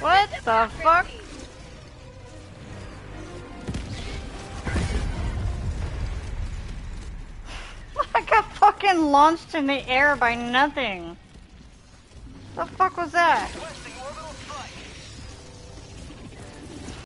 What the fuck? I got fucking launched in the air by nothing. The fuck was that?